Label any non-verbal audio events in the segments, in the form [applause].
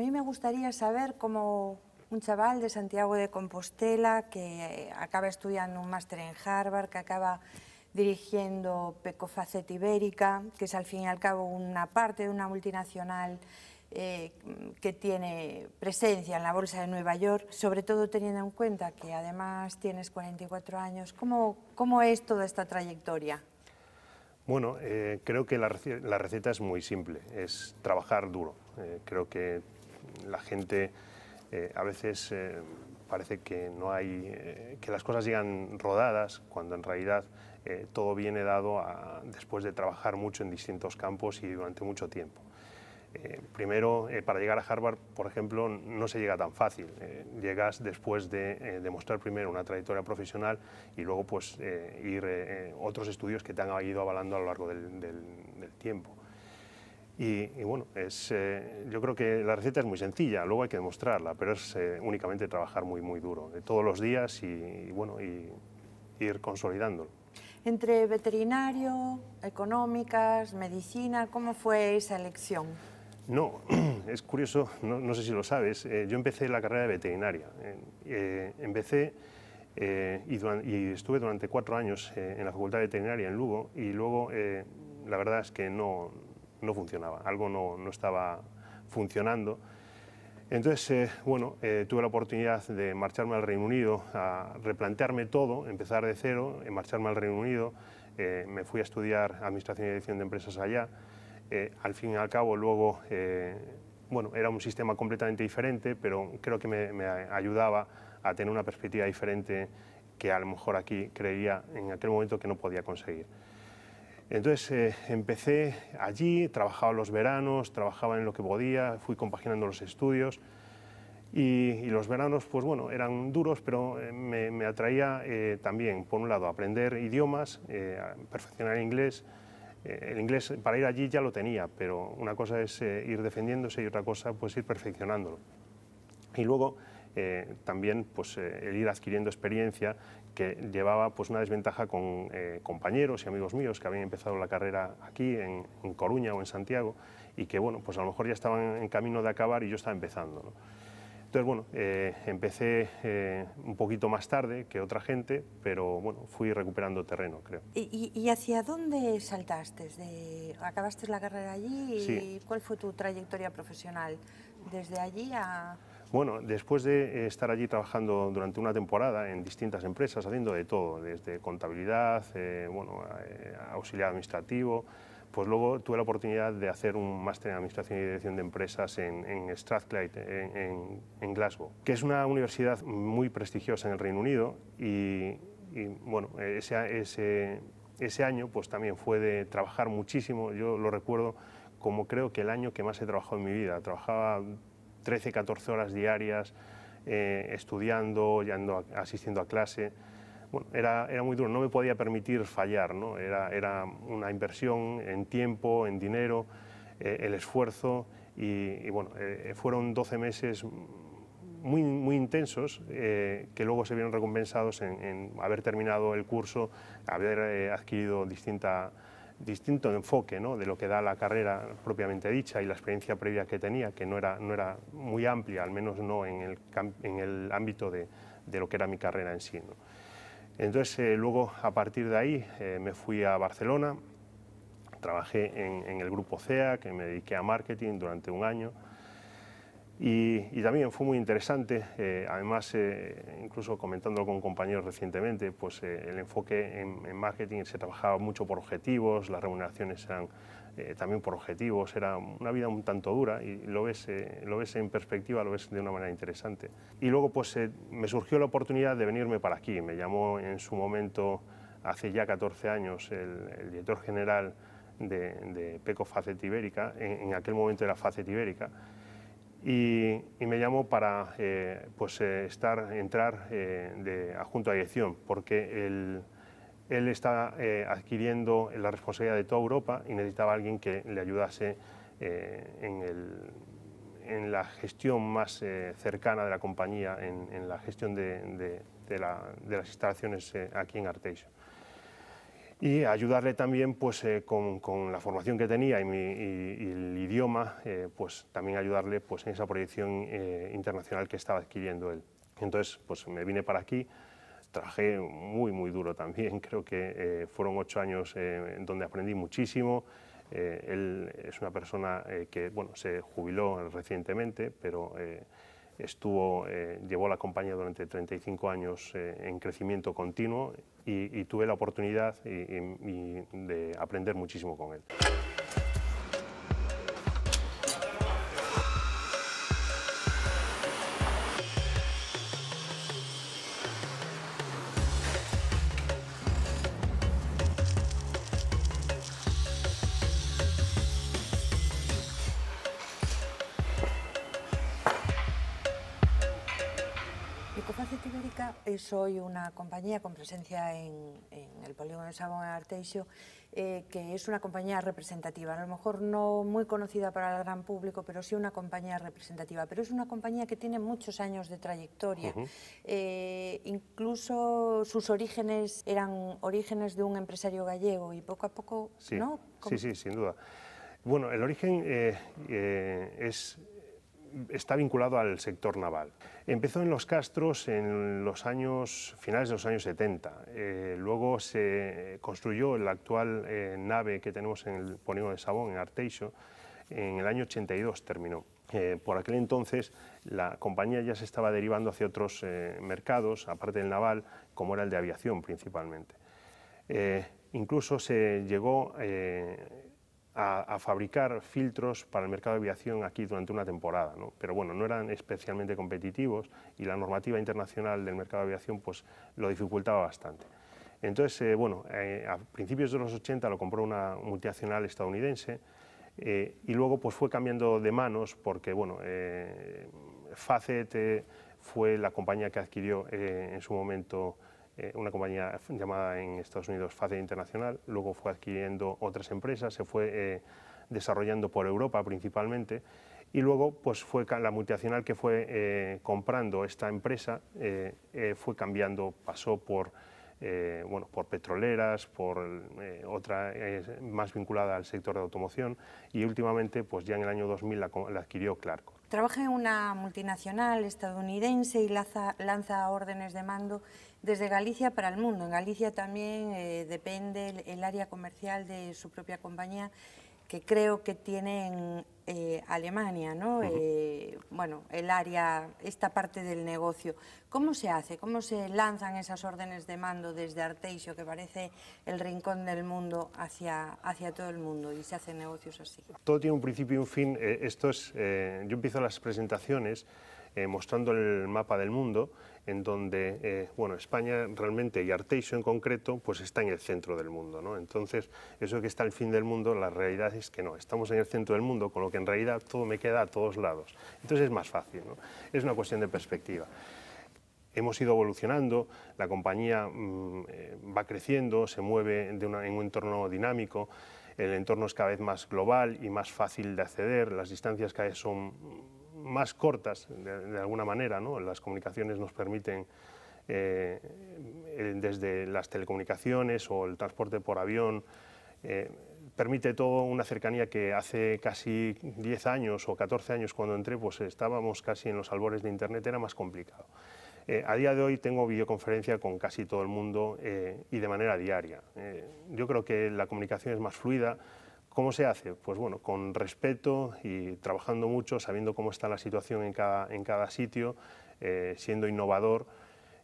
mí me gustaría saber cómo un chaval de Santiago de Compostela que acaba estudiando un máster en Harvard, que acaba dirigiendo Pecofacet Ibérica, que es al fin y al cabo una parte de una multinacional eh, que tiene presencia en la Bolsa de Nueva York, sobre todo teniendo en cuenta que además tienes 44 años. ¿Cómo, cómo es toda esta trayectoria? Bueno, eh, creo que la, receta es muy simple, es trabajar duro. Eh, creo que la gente eh, a veces eh, parece que no hay, eh, que las cosas llegan rodadas, cuando en realidad todo viene dado después de trabajar mucho en distintos campos y durante mucho tiempo. primero, para llegar a Harvard, por ejemplo, no se llega tan fácil. llegas después de demostrar primero una trayectoria profesional y luego pues, ir otros estudios que te han ido avalando a lo largo del tiempo. Y, bueno, es, eh, yo creo que la receta es muy sencilla, luego hay que demostrarla, pero es eh, únicamente trabajar muy, muy duro, de todos los días y, bueno, y ir consolidándolo. Entre veterinario, económicas, medicina, ¿cómo fue esa elección? No, [clears throat] es curioso, no, sé si lo sabes, eh, yo empecé la carrera de veterinaria. empecé y, y, estuve durante cuatro años en la Facultad de Veterinaria en Lugo y luego la verdad es que no, no funcionaba, algo no, no estaba funcionando. Entonces, eh, bueno, eh, tuve la oportunidad de marcharme al Reino Unido, a replantearme todo, empezar de cero, en marcharme al Reino Unido, eh, me fui a estudiar Administración y Dirección de Empresas allá, al fin y al cabo luego, bueno, era un sistema completamente diferente, pero creo que me, me, ayudaba a tener una perspectiva diferente que a lo mejor aquí creía en aquel momento que no podía conseguir. Entonces eh, empecé allí, trabajaba los veranos, trabajaba en lo que podía, fui compaginando los estudios y, los veranos pues bueno, eran duros, pero eh, me, atraía eh, también, por un lado, aprender idiomas, perfeccionar el inglés. el inglés para ir allí ya lo tenía, pero una cosa es ir defendiéndose y otra cosa pues ir perfeccionándolo. Y luego eh, también pues, eh, el ir adquiriendo experiencia que llevaba pues, una desventaja con eh, compañeros y amigos míos que habían empezado la carrera aquí en, Coruña o en Santiago y que bueno, pues a lo mejor ya estaban en camino de acabar y yo estaba empezando. Entonces, bueno, empecé un poquito más tarde que otra gente, pero bueno, fui recuperando terreno, creo. ¿Y, hacia dónde saltaste? De, ¿Acabaste la carrera allí? ¿Y cuál fue tu trayectoria profesional? ¿Desde allí a...? Bueno, después de estar allí trabajando durante una temporada en distintas empresas, haciendo de todo, desde contabilidad, eh, bueno, eh, auxiliar administrativo, pues luego tuve la oportunidad de hacer un máster en Administración y Dirección de Empresas en, Strathclyde, en, Glasgow, que es una universidad muy prestigiosa en el Reino Unido y, bueno, ese, ese, ese año pues también fue de trabajar muchísimo, yo lo recuerdo como creo que el año que más he trabajado en mi vida, trabajaba 13, 14 horas diarias eh, estudiando, yendo, asistiendo a clase. Bueno, era, era, muy duro, no me podía permitir fallar, ¿no? era, era una inversión en tiempo, en dinero, eh, el esfuerzo y, bueno, eh, fueron 12 meses muy, muy intensos que luego se vieron recompensados en, en, haber terminado el curso, haber adquirido distinta distinto enfoque ¿no? de lo que da la carrera propiamente dicha y la experiencia previa que tenía, que no era, no era muy amplia, al menos no en el, en el ámbito de, de, lo que era mi carrera en sí. Entonces, eh, luego, a partir de ahí, eh, me fui a Barcelona, trabajé en, en, el grupo CEA, que me dediqué a marketing durante un año, y, también fue muy interesante, eh, además, eh, incluso comentándolo con compañeros recientemente, pues eh, el enfoque en, marketing se trabajaba mucho por objetivos, las remuneraciones eran también por objetivos, era una vida un tanto dura y lo ves, lo ves en perspectiva, lo ves de una manera interesante. Y luego pues me surgió la oportunidad de venirme para aquí, me llamó en su momento, hace ya 14 años, el, director general de, de PECO Facet Ibérica, en, en aquel momento era Facet Ibérica, y, me llamó para eh, pues, eh, estar, entrar eh, de adjunto a dirección, porque él, está adquiriendo la responsabilidad de toda Europa y necesitaba alguien que le ayudase en la gestión más cercana de la compañía, en, la gestión de, las instalaciones aquí en Arteixo y ayudarle también pues, eh, con, la formación que tenía y, el idioma, eh, pues también ayudarle pues, en esa proyección eh, internacional que estaba adquiriendo él. Entonces pues me vine para aquí, trabajé muy muy duro también, [laughs] creo que fueron ocho años en donde aprendí muchísimo, él es una persona que bueno, se jubiló recientemente, pero estuvo, eh, llevó la compañía durante 35 años eh, en crecimiento continuo y, tuve la oportunidad de aprender muchísimo con él. Soy una compañía con presencia en, el polígono de Sabón Arteixo, eh, que es una compañía representativa, a lo mejor no muy conocida para el gran público, pero sí una compañía representativa. Pero es una compañía que tiene muchos años de trayectoria. Eh, incluso sus orígenes eran orígenes de un empresario gallego y poco a poco, sí. ¿no? Sí, sí, sin duda. Bueno, el origen eh, es está vinculado al sector naval. Empezó en los castros en los años finales de los años 70. Eh, luego se construyó la actual eh, nave que tenemos en el polígono de Sabón, en Arteixo, en el año 82 terminó. Eh, por aquel entonces la compañía ya se estaba derivando hacia otros mercados, aparte del naval, como era el de aviación principalmente. incluso se llegó a, fabricar filtros para el mercado de aviación aquí durante una temporada, ¿no? pero bueno, no eran especialmente competitivos y la normativa internacional del mercado de aviación pues, lo dificultaba bastante. Entonces, eh, bueno, eh, a principios de los 80 lo compró una multinacional estadounidense eh, y luego pues, fue cambiando de manos porque, bueno, Facet fue la compañía que adquirió en su momento eh, una compañía llamada en Estados Unidos Facet Internacional, luego fue adquiriendo otras empresas, se fue eh, desarrollando por Europa principalmente, y luego pues fue la multinacional que fue eh, comprando esta empresa, fue cambiando, pasó por, bueno, por petroleras, por otra más vinculada al sector de automoción, y últimamente pues ya en el año 2000 la, adquirió Clark. Trabaja en una multinacional estadounidense y lanza, lanza órdenes de mando desde Galicia para el mundo. En Galicia también eh, depende el, área comercial de su propia compañía, que creo que tiene en eh, Alemania, ¿no? Eh, bueno, el área, esta parte del negocio. ¿Cómo se hace? ¿Cómo se lanzan esas órdenes de mando desde Arteixo, que parece el rincón del mundo, hacia, hacia todo el mundo y se hacen negocios así? Todo tiene un principio y un fin. esto es, yo empiezo las presentaciones mostrando el mapa del mundo en donde eh, bueno, España realmente y Arteixo en concreto pues está en el centro del mundo. ¿no? Entonces, eso que está al fin del mundo, la realidad es que no, estamos en el centro del mundo, con lo que en realidad todo me queda a todos lados. Entonces es más fácil, ¿no? es una cuestión de perspectiva. Hemos ido evolucionando, la compañía mm, eh, va creciendo, se mueve de en un entorno dinámico, el entorno es cada vez más global y más fácil de acceder, las distancias cada vez son más cortas, de, alguna manera. ¿no? Las comunicaciones nos permiten, eh, desde las telecomunicaciones o el transporte por avión, eh, permite todo una cercanía que hace casi 10 años o 14 años cuando entré, pues estábamos casi en los albores de Internet, era más complicado. Eh, a día de hoy tengo videoconferencia con casi todo el mundo y de manera diaria. yo creo que la comunicación es más fluida, ¿Cómo se hace? Pues bueno, con respeto y trabajando mucho, sabiendo cómo está la situación en cada, en cada sitio, eh, siendo innovador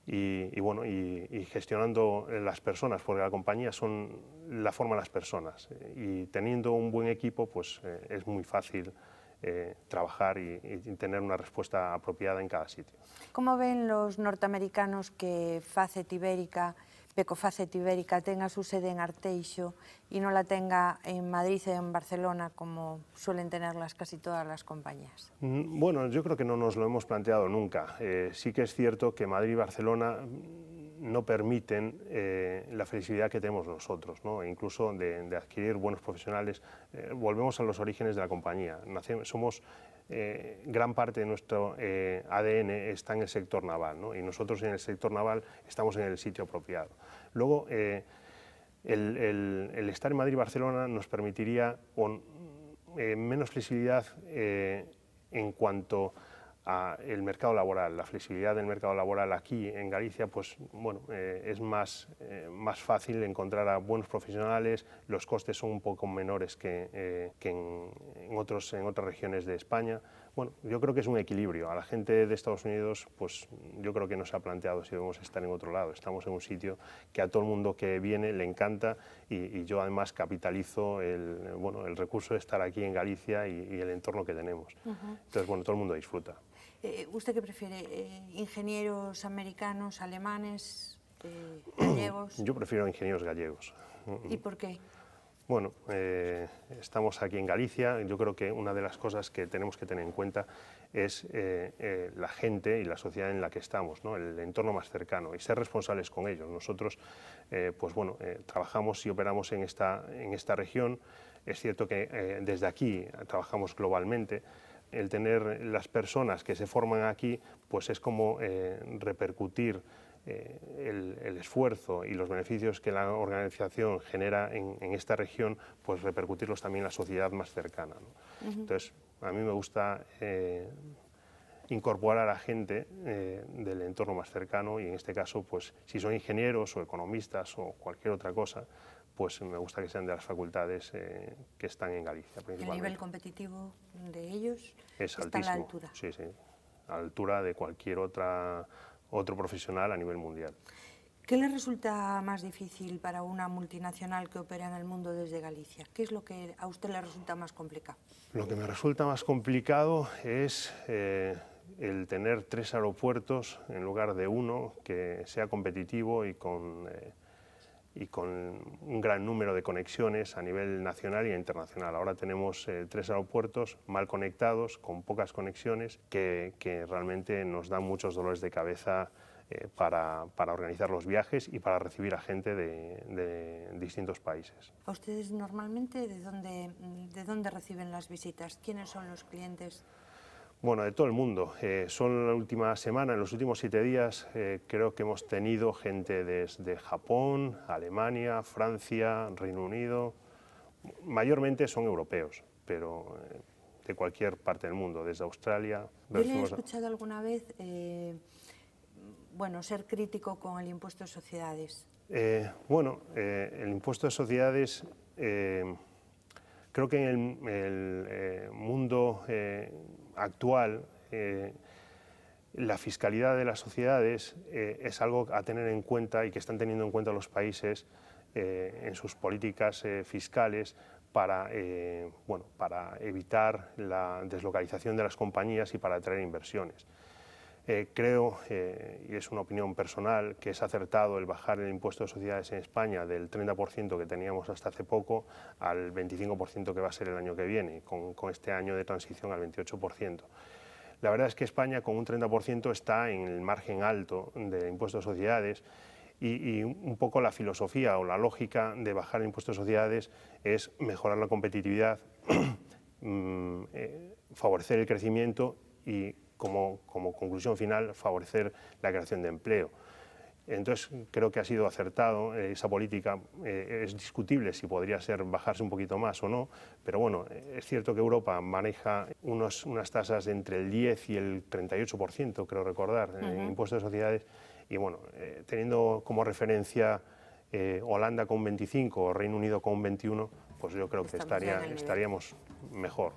y, bueno, y, gestionando las personas, porque la compañía son la forma de las personas. Y teniendo un buen equipo, pues eh, es muy fácil eh, trabajar y, tener una respuesta apropiada en cada sitio. ¿Cómo ven los norteamericanos que Facet Ibérica Pecofacet Ibérica tenga su sede en Arteixo y no la tenga en Madrid o en Barcelona como suelen tenerlas casi todas las compañías? Mm, bueno, yo creo que no nos lo hemos planteado nunca. Eh, sí que es cierto que Madrid y Barcelona no permiten eh, la flexibilidad que tenemos nosotros, ¿no? E incluso de, adquirir buenos profesionales. Eh, volvemos a los orígenes de la compañía. somos gran parte de nuestro ADN está en el sector naval y nosotros en el sector naval estamos en el sitio apropiado. Luego, el, estar en Madrid y Barcelona nos permitiría menos flexibilidad en cuanto el mercado laboral. La flexibilidad del mercado laboral aquí en Galicia, pues bueno, eh, es más, eh, más fácil encontrar a buenos profesionales, los costes son un poco menores que, eh, en, otros, en otras regiones de España. Bueno, yo creo que es un equilibrio. A la gente de Estados Unidos, pues yo creo que no se ha planteado si debemos estar en otro lado. Estamos en un sitio que a todo el mundo que viene le encanta y, yo además capitalizo el, bueno, el recurso de estar aquí en Galicia y, el entorno que tenemos. Entonces, bueno, todo el mundo disfruta. Eh, ¿Usted qué prefiere? Eh, ¿Ingenieros americanos, alemanes, eh, [clears throat] gallegos? Yo prefiero ingenieros gallegos. ¿Y por qué? Bueno, estamos aquí en Galicia. Yo creo que una de las cosas que tenemos que tener en cuenta es la gente y la sociedad en la que estamos, el entorno más cercano y ser responsables con ellos. Nosotros, pues bueno, trabajamos y operamos en esta, en esta región. Es cierto que desde aquí trabajamos globalmente, el tener las personas que se forman aquí, pues es como eh, repercutir eh, el, esfuerzo y los beneficios que la organización genera en, esta región, pues repercutirlos también en la sociedad más cercana. Entonces, a mí me gusta eh, incorporar a la gente del entorno más cercano y en este caso, pues si son ingenieros o economistas o cualquier otra cosa, pues me gusta que sean de las facultades eh, que están en Galicia. ¿El nivel competitivo de ellos es está a la altura? Sí, sí, a la altura de cualquier otra, otro profesional a nivel mundial. ¿Qué le resulta más difícil para una multinacional que opera en el mundo desde Galicia? ¿Qué es lo que a usted le resulta más complicado? Lo que me resulta más complicado es eh, el tener tres aeropuertos en lugar de uno que sea competitivo y con... Eh, y con un gran número de conexiones a nivel nacional e internacional. Ahora tenemos eh, tres aeropuertos mal conectados, con pocas conexiones, que, realmente nos dan muchos dolores de cabeza eh, para, para, organizar los viajes y para recibir a gente de, de, distintos países. ¿A ustedes normalmente de dónde, de dónde reciben las visitas? ¿Quiénes son los clientes? Bueno, de todo el mundo. Eh, solo la última semana, en los últimos siete días, eh, creo que hemos tenido gente desde Japón, Alemania, Francia, Reino Unido. Mayormente son europeos, pero eh, de cualquier parte del mundo, desde Australia. Yo le he escuchado alguna vez bueno, ser crítico con el impuesto de sociedades. bueno, el impuesto de sociedades creo que en el, mundo actual, eh, la fiscalidad de las sociedades eh, es algo a tener en cuenta y que están teniendo en cuenta los países eh, en sus políticas fiscales para, bueno, para evitar la deslocalización de las compañías y para atraer inversiones. Creo, y es una opinión personal, que es acertado el bajar el impuesto de sociedades en España del 30% que teníamos hasta hace poco al 25% que va a ser el año que viene, con, con este año de transición al 28%. La verdad es que España con un 30% está en el margen alto de impuestos de sociedades y, un poco la filosofía o la lógica de bajar el impuesto de sociedades es mejorar la competitividad, [clears throat] mm, eh, favorecer el crecimiento y como, como conclusión final favorecer la creación de empleo. Entonces creo que ha sido acertado eh, esa política. Eh, es discutible si podría ser bajarse un poquito más o no, pero bueno, es cierto que Europa maneja unos, unas tasas de entre el 10 y el 38%, creo recordar, en impuestos de sociedades. Y bueno, eh, teniendo como referencia Holanda con un 25 o Reino Unido con un 21, pues yo creo que estaría, estaríamos mejor.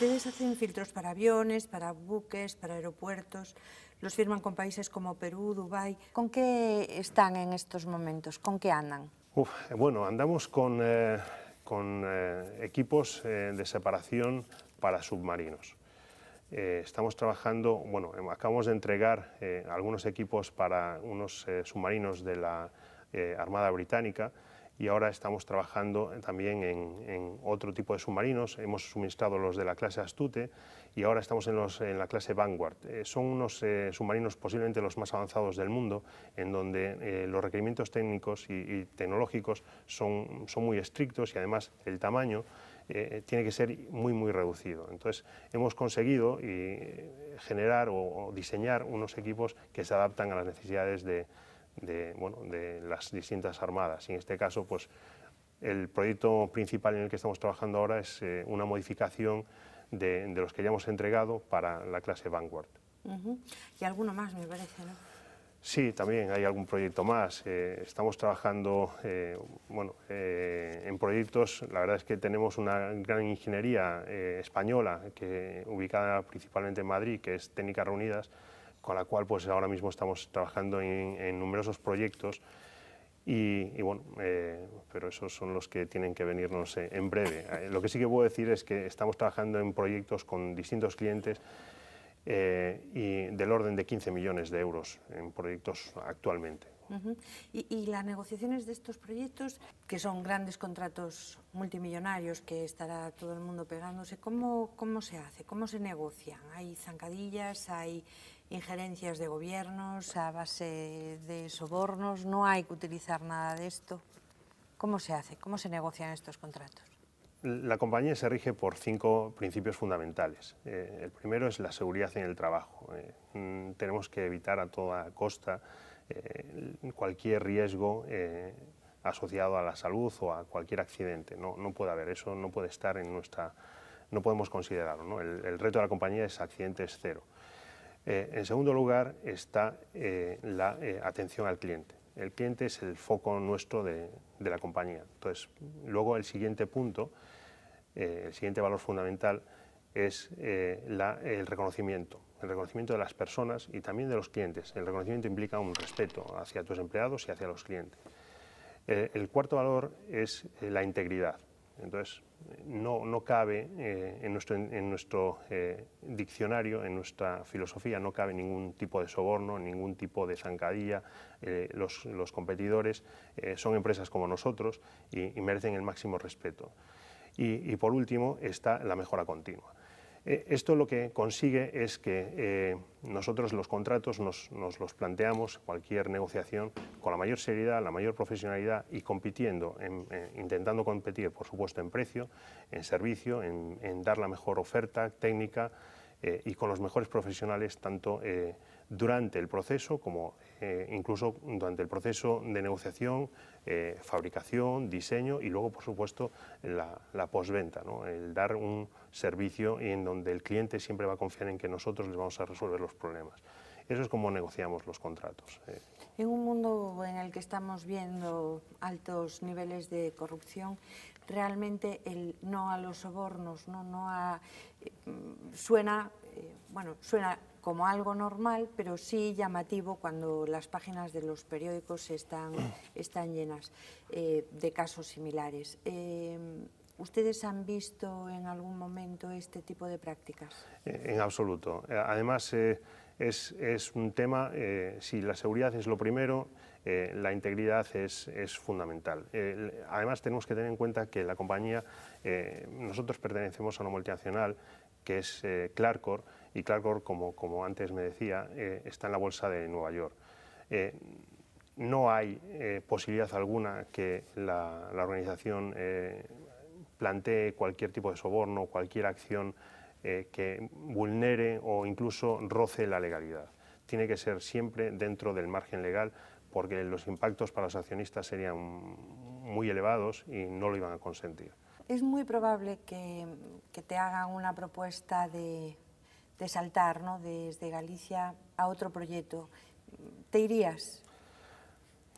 Ustedes hacen filtros para aviones, para buques, para aeropuertos, los firman con países como Perú, Dubái. ¿Con qué están en estos momentos? ¿Con qué andan? bueno, andamos con, eh, con eh, equipos eh, de separación para submarinos. estamos trabajando, bueno, acabamos de entregar algunos equipos para unos submarinos de la Armada Británica y ahora estamos trabajando también en, otro tipo de submarinos. Hemos suministrado los de la clase Astute y ahora estamos en, los, en la clase Vanguard. Eh, son unos eh, submarinos posiblemente los más avanzados del mundo, en donde eh, los requerimientos técnicos y, tecnológicos son, son, muy estrictos y además el tamaño tiene que ser muy, muy reducido. Entonces, hemos conseguido generar o, diseñar unos equipos que se adaptan a las necesidades de, de, bueno, de las distintas armadas. Y en este caso, pues, el proyecto principal en el que estamos trabajando ahora es eh, una modificación de, de, los que ya hemos entregado para la clase Vanguard. Y alguno más, me parece, ¿no? Sí, también hay algún proyecto más. Eh, estamos trabajando eh, bueno, en proyectos, la verdad es que tenemos una gran ingeniería española que, ubicada principalmente en Madrid, que es Técnicas Reunidas, con la cual pues ahora mismo estamos trabajando en, numerosos proyectos y, bueno, eh, pero esos son los que tienen que venirnos eh, en breve. Eh, lo que sí que puedo decir es que estamos trabajando en proyectos con distintos clientes y del orden de 15 millones de euros en proyectos actualmente. y, y, las negociaciones de estos proyectos, que son grandes contratos multimillonarios que estará todo el mundo pegándose, ¿cómo, cómo se hace? ¿Cómo se negocian? ¿Hay zancadillas? ¿Hay injerencias de gobiernos a base de sobornos, no hay que utilizar nada de esto. ¿Cómo se hace? ¿Cómo se negocian estos contratos? La compañía se rige por cinco principios fundamentales. Eh, el primero es la seguridad en el trabajo. Eh, mm, tenemos que evitar a toda costa eh, cualquier riesgo asociado a la salud o a cualquier accidente. No, no, puede haber eso, no puede estar en nuestra, no podemos considerarlo. El, el, reto de la compañía es accidentes cero. Eh, en segundo lugar está eh, la eh, atención al cliente. El cliente es el foco nuestro de, la compañía. Entonces, luego el siguiente punto, el siguiente valor fundamental es el reconocimiento, el reconocimiento de las personas y también de los clientes. El reconocimiento implica un respeto hacia tus empleados y hacia los clientes. el cuarto valor es la integridad. Entonces, no, no cabe eh, en nuestro, en nuestro eh, diccionario, en nuestra filosofía, no cabe ningún tipo de soborno, ningún tipo de zancadilla. Eh, los, los, competidores son empresas como nosotros y, y merecen el máximo respeto. Y, y, por último está la mejora continua. Eh, esto lo que consigue es que eh, nosotros los contratos nos, los planteamos, cualquier negociación, con la mayor seriedad, la mayor profesionalidad y compitiendo, intentando competir, por supuesto, en precio, en servicio, en dar la mejor oferta técnica eh, y con los mejores profesionales, tanto durante el proceso como eh, incluso durante el proceso de negociación, eh, fabricación, diseño y luego, por supuesto, la, la postventa, ¿no? el dar un servicio en donde el cliente siempre va a confiar en que nosotros les vamos a resolver los problemas. Eso es como negociamos los contratos. Eh. En un mundo en el que estamos viendo altos niveles de corrupción, realmente el no a los sobornos, no, no a, suena, bueno, suena como algo normal, pero sí llamativo cuando las páginas de los periódicos están, [clears throat] están llenas eh, de casos similares. Eh, ¿Ustedes han visto en algún momento este tipo de prácticas? En absoluto. Además, eh, es, es, un tema, si la seguridad es lo primero, la integridad es, es fundamental. además, tenemos que tener en cuenta que la compañía, nosotros pertenecemos a una multinacional que es Clarkor, y Clarkor, como, antes me decía, eh, está en la bolsa de Nueva York. Eh, no hay eh, posibilidad alguna que la, organización plantee cualquier tipo de soborno, cualquier acción que vulnere o incluso roce la legalidad. Tiene que ser siempre dentro del margen legal porque los impactos para los accionistas serían muy elevados y no lo iban a consentir. Es muy probable que te hagan una propuesta de de saltar ¿no? desde Galicia a otro proyecto. ¿Te irías?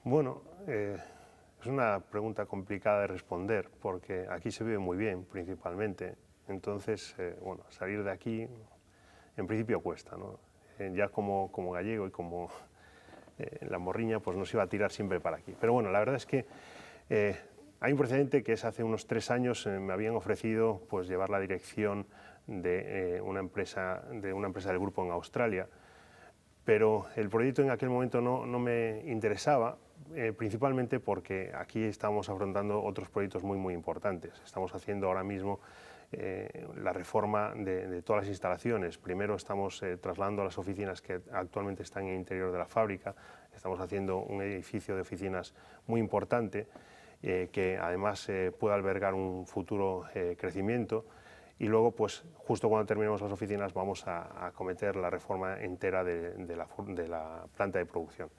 Bueno, eh, es una pregunta complicada de responder porque aquí se vive muy bien principalmente. Entonces, eh, bueno, salir de aquí en principio cuesta. ¿no? Eh, ya como, como gallego y como la morriña, pues nos iba a tirar siempre para aquí. Pero bueno, la verdad es que hay un precedente que es hace unos tres años me habían ofrecido pues, llevar la dirección de, eh, una empresa, de una empresa del grupo en Australia, pero el proyecto en aquel momento no, no me interesaba eh, principalmente porque aquí estamos afrontando otros proyectos muy, muy importantes. Estamos haciendo ahora mismo eh, la reforma de, todas las instalaciones. Primero estamos trasladando las oficinas que actualmente están en el interior de la fábrica. Estamos haciendo un edificio de oficinas muy importante que además puede albergar un futuro crecimiento y luego, pues justo cuando terminemos las oficinas, vamos a, acometer la reforma entera de, la, de, la, planta de producción.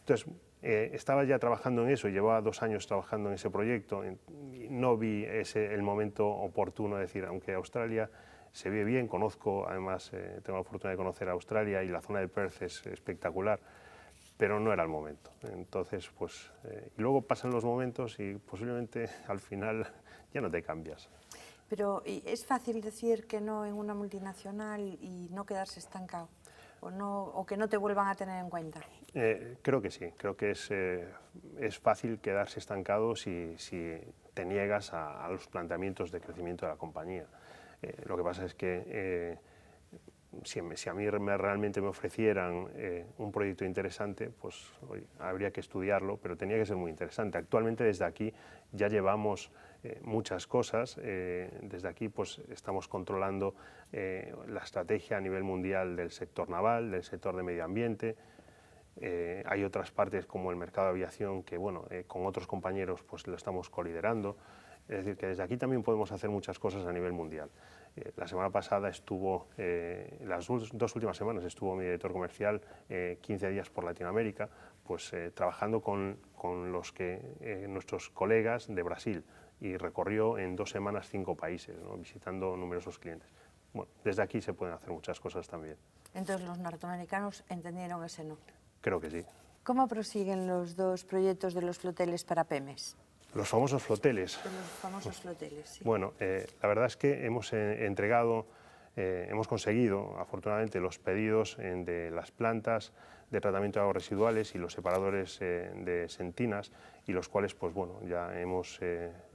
Entonces, eh, estaba ya trabajando en eso, llevaba dos años trabajando en ese proyecto, y no vi ese, el momento oportuno de decir, aunque Australia se ve bien, conozco, además eh, tengo la oportunidad de conocer Australia y la zona de Perth es espectacular, pero no era el momento. Entonces, pues, eh, y luego pasan los momentos y posiblemente [laughs] al final ya no te cambias. Pero es fácil decir que no en una multinacional y no quedarse estancado o, que no te vuelvan a tener en cuenta. Eh, creo que sí, creo que es, eh, es fácil quedarse estancado si, te niegas a, los planteamientos de crecimiento de la compañía. Eh, lo que pasa es que si, a mí me, realmente me ofrecieran un proyecto interesante, pues habría que estudiarlo, pero tenía que ser muy interesante. Actualmente desde aquí ya llevamos eh, muchas cosas. Eh, desde aquí pues, estamos controlando eh, la estrategia a nivel mundial del sector naval, del sector de medio ambiente. hay otras partes como el mercado de aviación que bueno, con otros compañeros pues, lo estamos coliderando. Es decir, que desde aquí también podemos hacer muchas cosas a nivel mundial. la semana pasada estuvo, las dos últimas semanas estuvo mi director comercial 15 días por Latinoamérica, pues trabajando con, con los que, nuestros colegas de Brasil, y recorrió en dos semanas cinco países, visitando numerosos clientes. Bueno, desde aquí se pueden hacer muchas cosas también. Entonces los norteamericanos entendieron ese no. Creo que sí. ¿Cómo prosiguen los dos proyectos de los floteles para PEMES? Los famosos floteles. los famosos floteles, sí. Bueno, eh, la verdad es que hemos eh, entregado, eh, hemos conseguido, afortunadamente, los pedidos de las plantas de tratamiento de aguas residuales y los separadores de sentinas y los cuales pues, bueno, ya hemos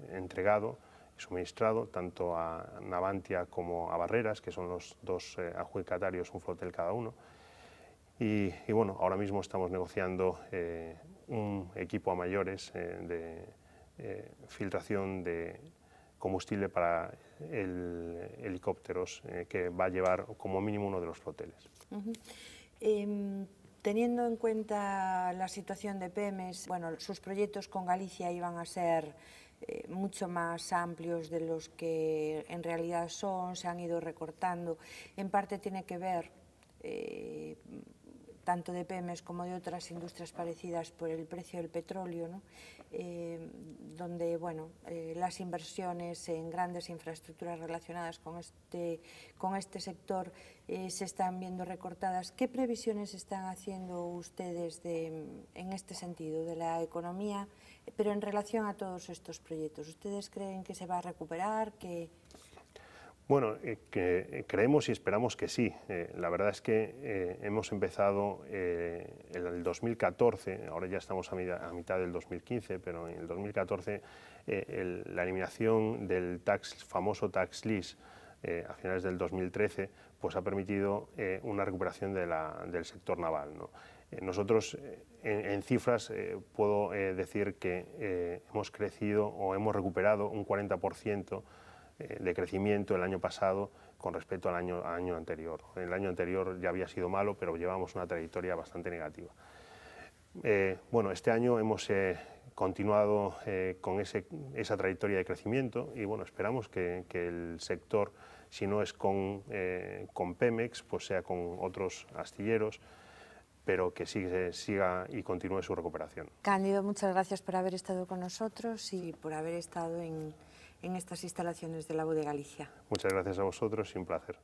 entregado y suministrado tanto a Navantia como a Barreras, que son los dos adjudicatarios, un flotel cada uno. Y, bueno, ahora mismo estamos negociando un equipo a mayores de filtración de combustible para el, helicópteros que va a llevar como mínimo uno de los floteles. Teniendo en cuenta la situación de PEMES, bueno, sus proyectos con Galicia iban a ser eh, mucho más amplios de los que en realidad son, se han ido recortando. En parte tiene que ver eh, tanto de PEMES como de otras industrias parecidas por el precio del petróleo, ¿no? eh, donde bueno, eh, las inversiones en grandes infraestructuras relacionadas con este, con este sector eh, se están viendo recortadas. ¿Qué previsiones están haciendo ustedes de, en este sentido de la economía, pero en relación a todos estos proyectos? ¿Ustedes creen que se va a recuperar? que bueno, eh, eh, creemos y esperamos que sí. Eh, la verdad es que hemos empezado en el 2014, ahora ya estamos a, mitad del 2015, pero en el 2014 la eliminación del tax, famoso tax lease a finales del 2013 pues ha permitido una recuperación del sector naval. nosotros, en, cifras, puedo decir que hemos crecido o hemos recuperado un 40% eh, de crecimiento el año pasado con respecto al año, año anterior. El año anterior ya había sido malo, pero llevamos una trayectoria bastante negativa. Eh, bueno, este año hemos eh, continuado con ese, esa trayectoria de crecimiento y bueno, esperamos que, que el sector, si no es con, con, Pemex, pues sea con otros astilleros, pero que sigue, siga y continúe su recuperación. Cándido, muchas gracias por haber estado con nosotros y por haber estado en en estas instalaciones de la de Galicia. Muchas gracias a vosotros y un placer.